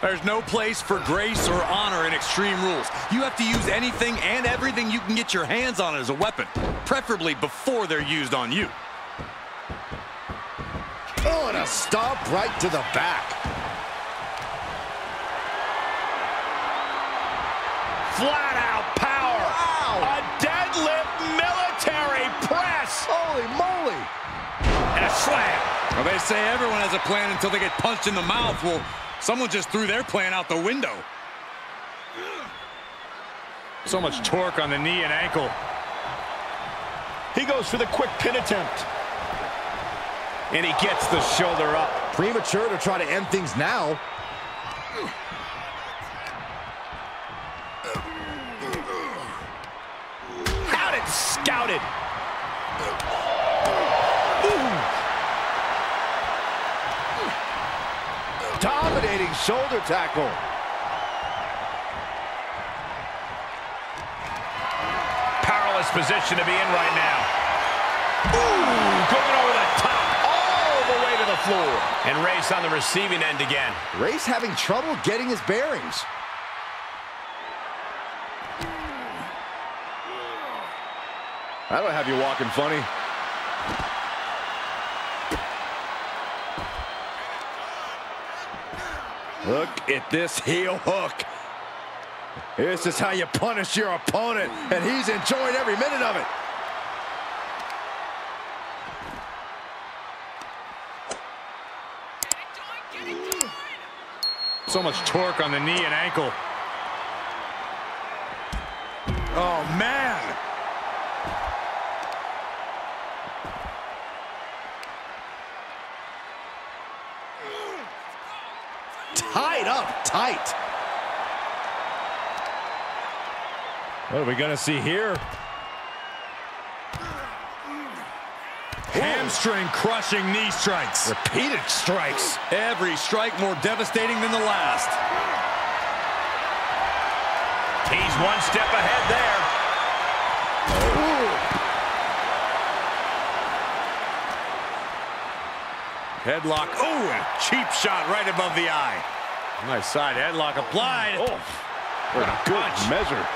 There's no place for grace or honor in Extreme Rules. You have to use anything and everything you can get your hands on as a weapon, preferably before they're used on you. Oh, and a stomp right to the back. Flat out power. Wow. A deadlift military press. Holy moly. And a slam. Well, they say everyone has a plan until they get punched in the mouth. Well, someone just threw their plan out the window. So much torque on the knee and ankle. He goes for the quick pin attempt. And he gets the shoulder up. Premature to try to end things now. Had it scouted. Shoulder tackle. Powerless position to be in right now. Ooh, going over the top, all the way to the floor. And Race on the receiving end again. Race having trouble getting his bearings. I don't have you walking funny. Look at this heel hook. This is how you punish your opponent, and he's enjoying every minute of it. So much torque on the knee and ankle. Oh, man. Up tight. What are we going to see here? Hamstring crushing knee strikes. Repeated strikes. Every strike more devastating than the last. He's one step ahead there. Oh. Headlock. Oh, a cheap shot right above the eye. Nice side headlock applied. Oh, what a punch. measure.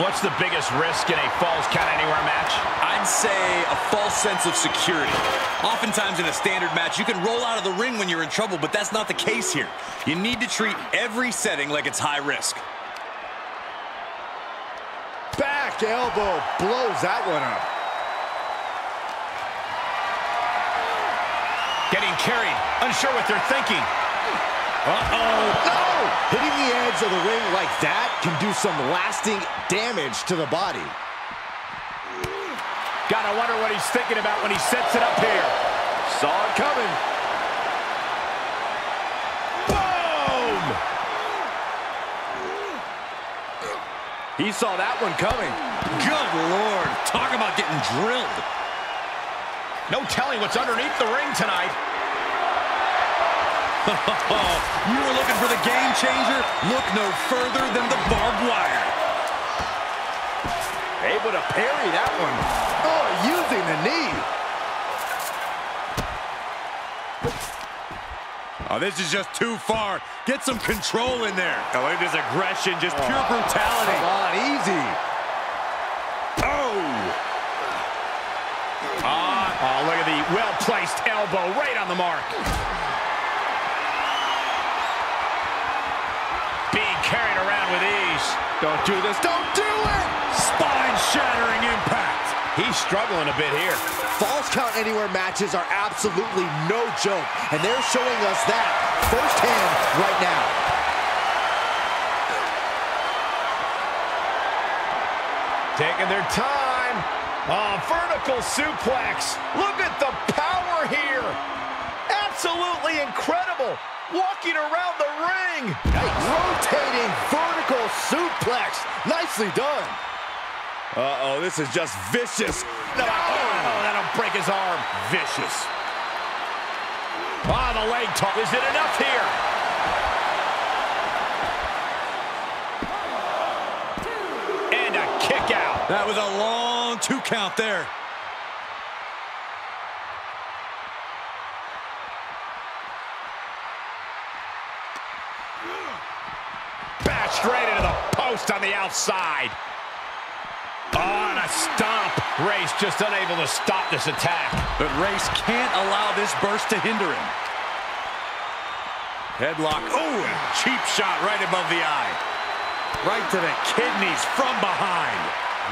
What's the biggest risk in a Falls Count Anywhere match? I'd say a false sense of security. Oftentimes in a standard match, you can roll out of the ring when you're in trouble, but that's not the case here. You need to treat every setting like it's high risk. Back elbow blows that one up. Getting carried, unsure what they're thinking. Uh-oh. No! Hitting the edge of the ring like that can do some lasting damage to the body. Gotta wonder what he's thinking about when he sets it up here. Saw it coming. Boom! He saw that one coming. Good Lord. Talk about getting drilled. No telling what's underneath the ring tonight. You were looking for the game changer? Look no further than the barbed wire. Able to parry that one. Oh, using the knee. Oh, this is just too far. Get some control in there. Oh, look at this aggression, just pure brutality. Come on, easy. Oh! Ah, oh, look at the well-placed elbow right on the mark. Don't do this. Don't do it! Spine-shattering impact. He's struggling a bit here. Falls Count Anywhere matches are absolutely no joke, and they're showing us that firsthand right now. Taking their time. Oh, vertical suplex. Look at the power here. Absolutely incredible. Walking around the ring. Rotating vertical suplex. Nicely done. Uh-oh, this is just vicious. No, oh, that'll break his arm. Vicious. Ah, the leg toss. Is it enough here? And a kick out. That was a long two count there. Bash straight into the post on the outside. Oh, a stomp. Race just unable to stop this attack. But Race can't allow this burst to hinder him. Headlock. Oh, cheap shot right above the eye. Right to the kidneys from behind.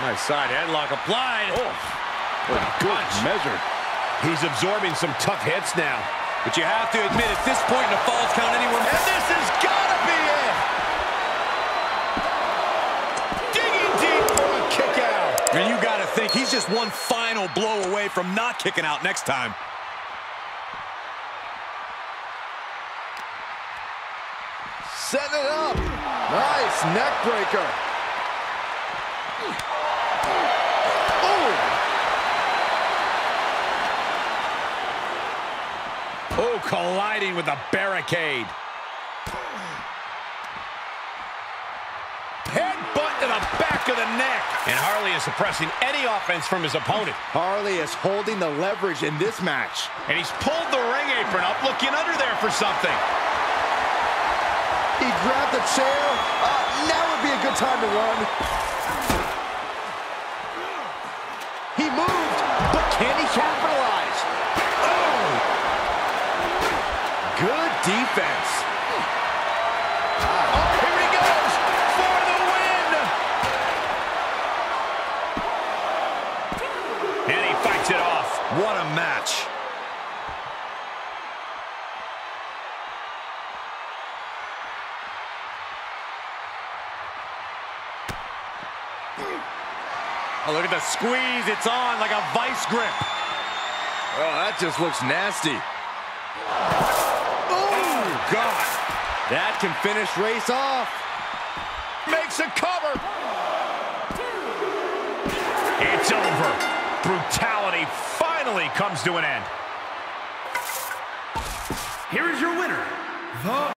Nice side headlock applied. Oh, what a good measure. He's absorbing some tough hits now. But you have to admit, at this point in the Falls count, anyone... And this has got to be it! Think, he's just one final blow away from not kicking out next time. Setting it up. Nice neck breaker. Oh, colliding with the barricade. To the back of the neck. And Harley is suppressing any offense from his opponent. Harley is holding the leverage in this match. And he's pulled the ring apron up, looking under there for something. He grabbed the chair. Uh, now would be a good time to run. He moved, but can he capitalize? Oh! Good defense. What a match. Oh, look at the squeeze. It's on like a vice grip. Oh, that just looks nasty. Oh, God. That can finish Race off. Makes a cover. It's over. Brutality finally comes to an end. Here is your winner, the